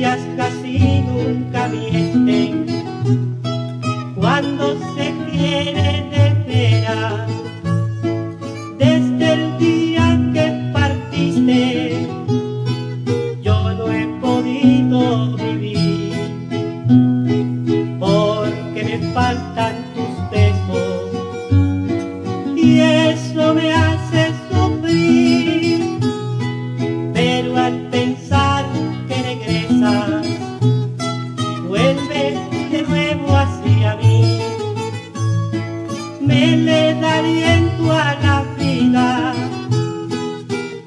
casi nunca mienten. Cuando se quieren de veras, desde el día que partiste, yo no he podido vivir, porque me faltan tus besos. Y vuelves de nuevo hacia mí, me le da aliento a la vida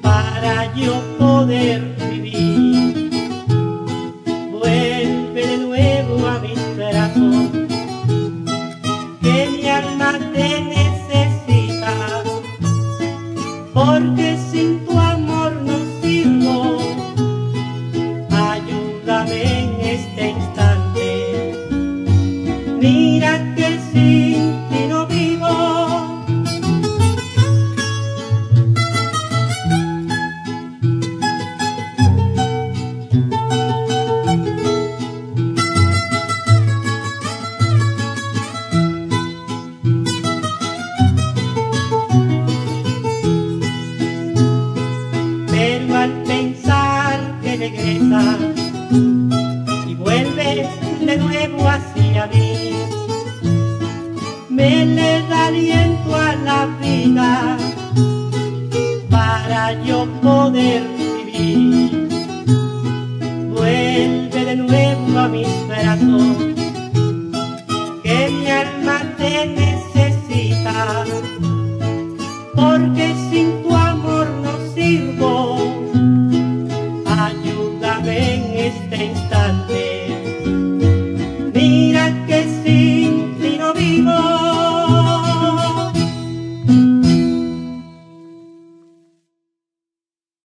para yo poder mira que sin ti no vivo. Pero al pensar que regresas y vuelves de nuevo hacia mí. Me le da aliento a la vida para yo poder vivir. Vuelve de nuevo a mis brazos, que mi alma te necesita, porque sin